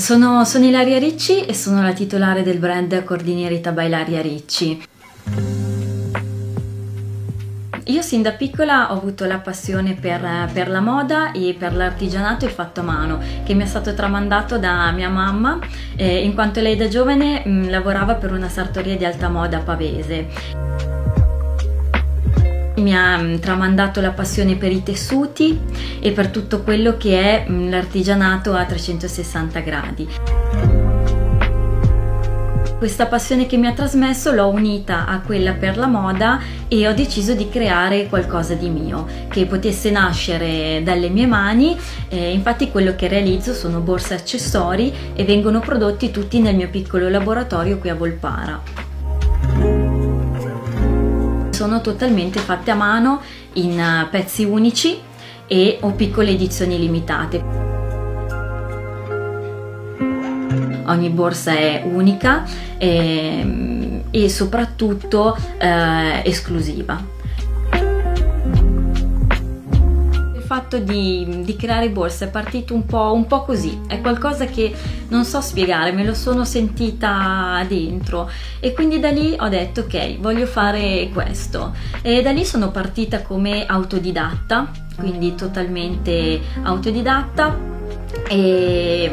sono, sono Ilaria Ricci e sono la titolare del brand Cordinierita by Ilaria Ricci. Io sin da piccola ho avuto la passione per, per, la moda e per l'artigianato e fatto a mano che mi è stato tramandato da mia mamma eh, in quanto lei da giovane mh, lavorava per una sartoria di alta moda pavese mi ha mm, tramandato la passione per i tessuti e per tutto quello che è mm, l'artigianato a 360 gradi. Questa passione che mi ha trasmesso l'ho unita a quella per la moda e ho deciso di creare qualcosa di mio che potesse nascere dalle mie mani. Eh, infatti quello che realizzo sono borse e accessori e vengono prodotti tutti nel mio piccolo laboratorio qui a Volpara sono totalmente fatte a mano in eh, pezzi unici e o piccole edizioni limitate. Ogni borsa è unica e, ehm, e soprattutto eh, esclusiva. Fatto di, di, creare borse è partito un po', un po' così, è qualcosa che non so spiegare, me lo sono sentita dentro. E quindi da lì ho detto ok, voglio fare questo. E da lì sono partita come autodidatta, quindi totalmente autodidatta. E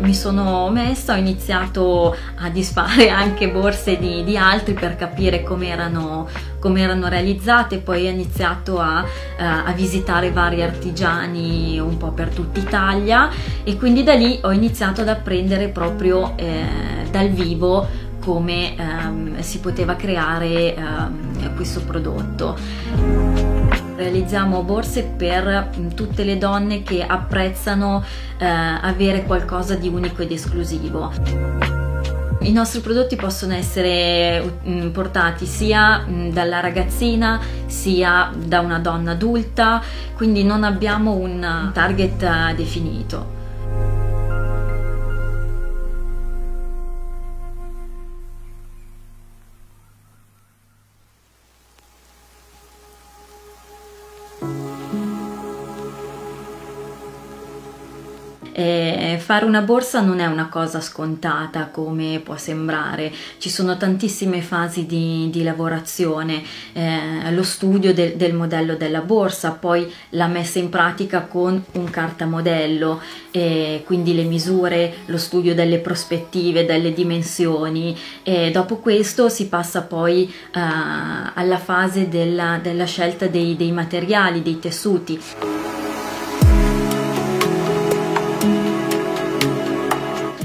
mi sono messa, ho iniziato a disfare anche borse di, di altri per capire come erano, come erano realizzate, poi ho iniziato a, uh, a, visitare vari artigiani un po' per tutta Italia e quindi da lì ho iniziato ad apprendere proprio eh, dal vivo come um, si poteva creare um, questo prodotto realizziamo borse per mm, tutte le donne che apprezzano eh, avere qualcosa di unico ed esclusivo. I nostri prodotti possono essere mm, portati sia mm, dalla ragazzina sia da una donna adulta, quindi non abbiamo un target eh, definito. E fare una borsa non è una cosa scontata come può sembrare, ci sono tantissime fasi di, di lavorazione, eh, lo studio de, del modello della borsa, poi la messa in pratica con un cartamodello, eh, quindi le misure, lo studio delle prospettive, delle dimensioni e dopo questo si passa poi eh, alla fase della, della scelta dei, dei materiali, dei tessuti.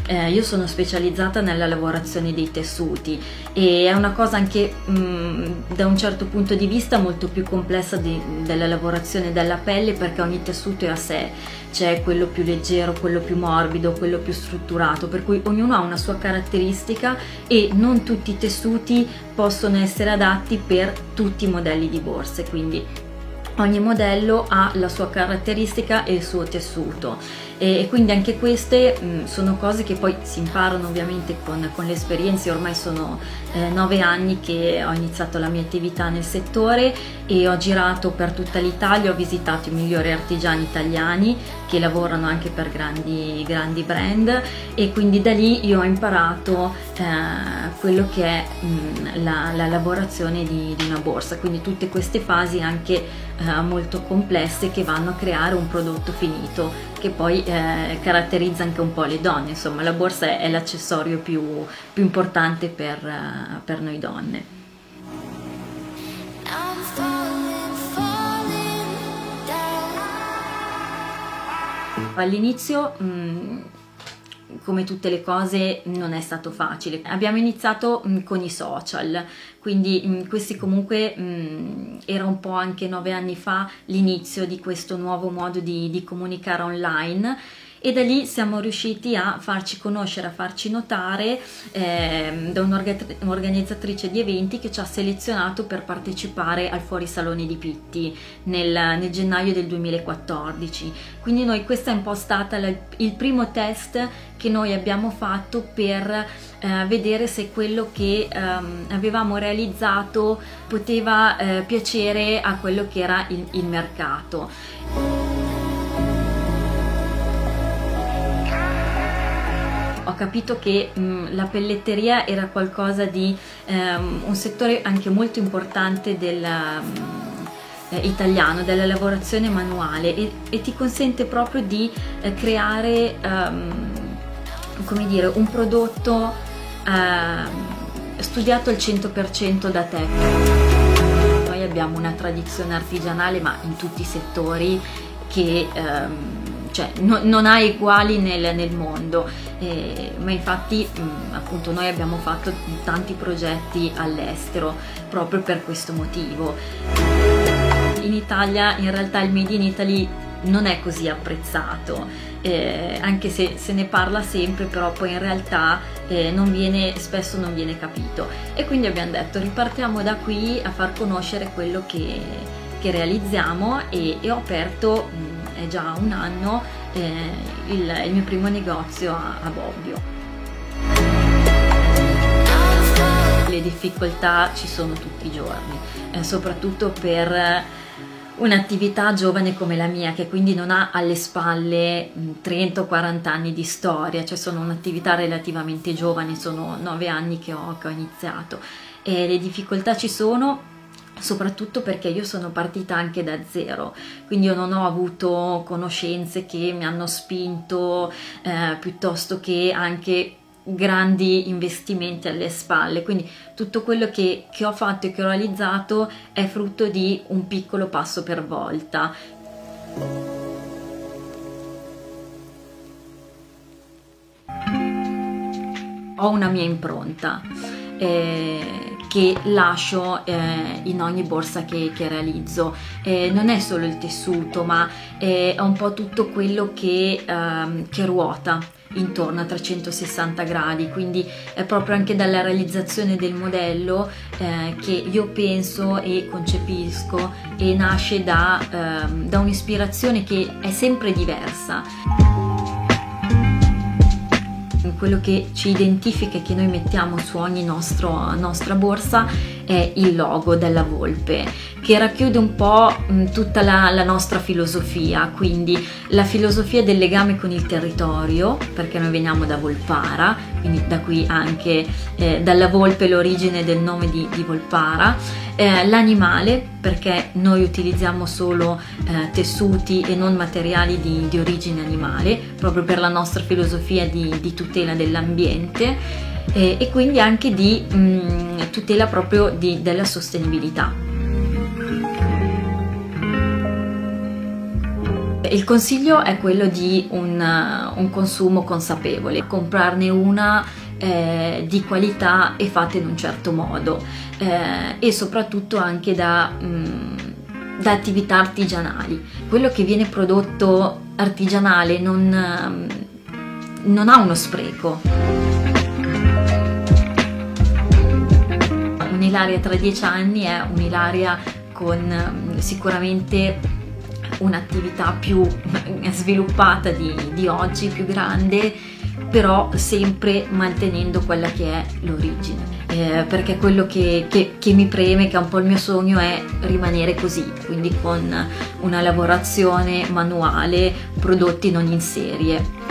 Eh, io sono specializzata nella lavorazione dei tessuti e è una cosa anche mh, mm, da un certo punto di vista molto più complessa di, della lavorazione della pelle perché ogni tessuto è a sé, c'è quello più leggero, quello più morbido, quello più strutturato, per cui ognuno ha una sua caratteristica e non tutti i tessuti possono essere adatti per tutti i modelli di borse, quindi ogni modello ha la sua caratteristica e il suo tessuto e, quindi anche queste mh, sono cose che poi si imparano ovviamente con, con le esperienze, ormai sono eh, nove anni che ho iniziato la mia attività nel settore e ho girato per tutta l'Italia, ho visitato i migliori artigiani italiani che lavorano anche per grandi, grandi brand. E quindi da lì io ho imparato eh, quello che è mh, la, la, lavorazione di, di, una borsa, quindi tutte queste fasi anche eh, molto complesse che vanno a creare un prodotto finito che poi eh, caratterizza anche un po' le donne, insomma la borsa è, è l'accessorio più, più, importante per, uh, per noi donne. All'inizio mm, come tutte le cose non è stato facile. Abbiamo iniziato mh, con i social, quindi mh, questi comunque mh, era un po' anche nove anni fa l'inizio di questo nuovo modo di, di comunicare online e da lì siamo riusciti a farci conoscere, a farci notare eh, da un'organizzatrice di eventi che ci ha selezionato per partecipare al Fuorisalone di Pitti nel, nel gennaio del 2014. Quindi noi questa è un po' stata la, il primo test che noi abbiamo fatto per eh, vedere se quello che ehm, avevamo realizzato poteva eh, piacere a quello che era il, il mercato. Capito che mh, la pelletteria era qualcosa di ehm, un settore anche molto importante della, mh, eh, italiano, della lavorazione manuale e, e ti consente proprio di eh, creare ehm, come dire, un prodotto ehm, studiato al 100% da te. Noi abbiamo una tradizione artigianale ma in tutti i settori che ehm, cioè, no, non ha uguali nel, nel mondo, eh, ma infatti mh, appunto noi abbiamo fatto tanti progetti all'estero proprio per questo motivo. In Italia in realtà il Made in Italy non è così apprezzato, eh, anche se se ne parla sempre, però poi in realtà eh, non viene, spesso non viene capito. E quindi abbiamo detto ripartiamo da qui a far conoscere quello che, che realizziamo e, e ho aperto è già un anno, eh, il, il, mio primo negozio a, a Bobbio. Le difficoltà ci sono tutti i giorni, eh, soprattutto per un'attività giovane come la mia che quindi non ha alle spalle 30 o 40 anni di storia, cioè sono un'attività relativamente giovane, sono 9 anni che ho, che ho iniziato e le difficoltà ci sono soprattutto perché io sono partita anche da zero, quindi io non ho avuto conoscenze che mi hanno spinto eh, piuttosto che anche grandi investimenti alle spalle, quindi tutto quello che, che ho fatto e che ho realizzato è frutto di un piccolo passo per volta. Ho una mia impronta. Eh, che lascio eh, in ogni borsa che, che realizzo. Eh, non è solo il tessuto, ma è un po' tutto quello che, ehm, che ruota intorno a 360 gradi quindi è proprio anche dalla realizzazione del modello eh, che io penso e concepisco e nasce da, ehm, da un'ispirazione che è sempre diversa quello che ci identifica e che noi mettiamo su ogni nostro, nostra borsa è il logo della volpe che racchiude un po' tutta la, la, nostra filosofia, quindi la filosofia del legame con il territorio, perché noi veniamo da Volpara, quindi da qui anche eh, dalla volpe l'origine del nome di, di Volpara, eh, l'animale, perché noi utilizziamo solo eh, tessuti e non materiali di, di, origine animale, proprio per la nostra filosofia di, di tutela dell'ambiente e quindi anche di mh, tutela proprio della sostenibilità. Il consiglio è quello di un, un consumo consapevole, comprarne una eh, di qualità e fatta in un certo modo eh, e soprattutto anche da, mh, mm, da, attività artigianali. Quello che viene prodotto artigianale non, mm, non ha uno spreco. Un'ilaria tra dieci anni è un'ilaria con mm, sicuramente un'attività più sviluppata di, di oggi, più grande, però sempre mantenendo quella che è l'origine. Eh, perché quello che, che, che, mi preme, che è un po' il mio sogno, è rimanere così, quindi con una lavorazione manuale, prodotti non in serie.